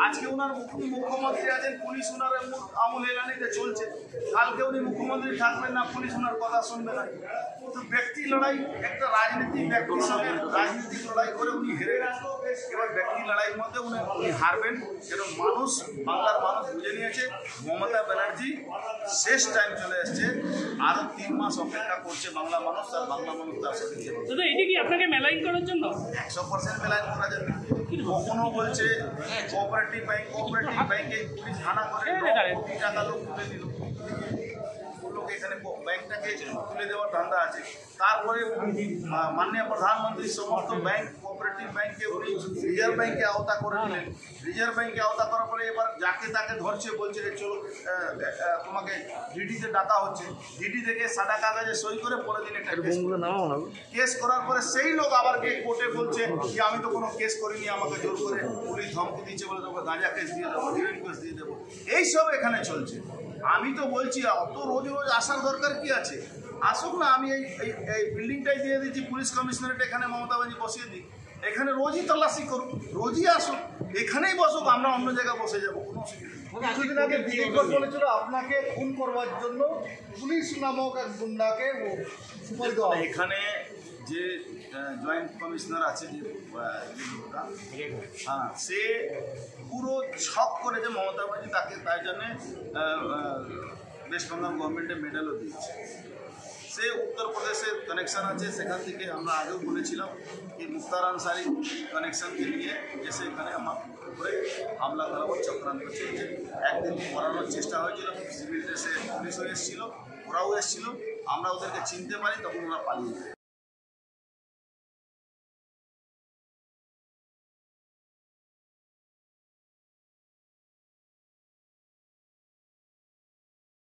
আজকে ওনার মুখ্য- মুখ্যমন্ত্রী আছেন পুলিশ ওনার আমূল- এলানিতে চলছে। কালকে উনি মুখ্যমন্ত্রী থাকবেন না পুলিশ ওনার কথা শুনবে না। তো ব্যক্তি লড়াই একটা রাজনীতি ব্যক্তির সঙ্গে রাজনীতিক লড়াই করে উনি হেরে গেছেন। এবার ব্যক্তি লড়াইয়ের মধ্যে উনি উনি হারবেন। কেন মানুষ বাংলার মানুষ বুঝে নিয়েছে মমতা ব্যানার্জি শেষ টাইম চলে এসছে। আরও তিন মাস অপেক্ষা করছে বাংলা মানুষ আর বাংলা মানুষ তার সাথে দাদা এটা কি আপনাকে মেলাইন করার জন্য? একশো পার্সেন্ট মেলাইন করা যাবে। কখনো বলছে কোঅপারেটিভ ব্যাংক কোঅপারেটিভ ব্যাংকে পুলিশ হানা করে কোটি টাকা লোক তুলে দিল। লোক এখানে ব্যাংকটাকে তুলে দেওয়ার ধান্দা আছে তারপরে মাননীয় প্রধানমন্ত্রী সমস্ত ব্যাংক কোঅপারেটিভ ব্যাংকে উনি রিজার্ভ ব্যাংকে আওতা করে দিলেন। রিজার্ভ ব্যাংকে আওতা করার পরে এবার যাকে তাকে ধরছে বলছে যে চলো তোমাকে ডিডিতে ডাকা হচ্ছে। ডিডি থেকে সাদা কাগজে সই করে পরের দিন একটা কেস কেস করার পরে সেই লোক আবার কে কোর্টে বলছে যে আমি তো কোনো কেস করিনি আমাকে জোর করে পুলিশ ধমকি দিচ্ছে বলে তোমাকে গাঁজা কেস দিয়ে দেবো হিরোইন কেস দিয়ে দেবো। এইসব এখানে চলছে। আমি তো বলছি অত রোজ রোজ আসার দরকার কি আছে আসুক না আমি এই এই এই বিল্ডিংটাই দিয়ে দিচ্ছি পুলিশ কমিশনারেট এখানে মমতা বাজি বসিয়ে দিই এখানে রোজই তল্লাশি করুক রোজই আসুক এখানেই বসুক আমরা অন্য জায়গায় বসে যাব কোনো অসুবিধা। কিছুদিন আগে বলেছিল আপনাকে খুন করবার জন্য পুলিশ নামক এক গুন্ডাকে। এখানে যে জয়েন্ট কমিশনার আছে যে লোকটা, হ্যাঁ সে পুরো ছক করে যে মমতা তাকে তাই জন্যে ওয়েস্ট বেঙ্গল গভর্নমেন্টে মেডেলও দিয়েছে সে উত্তরপ্রদেশের কানেকশন আছে, সেখান থেকে আমরা আগেও বলেছিলাম এই মুক্তার আনসারি কানেকশানকে নিয়ে এসে এখানে আমার উপরে হামলা করাবার চক্রান্ত চলছে। একদিন করানোর চেষ্টা হয়েছিল সিভিল ড্রেসে পুলিশও এসেছিল, ওরাও এসেছিল, আমরা ওদেরকে চিনতে পারি, তখন ওরা পালিয়ে যায়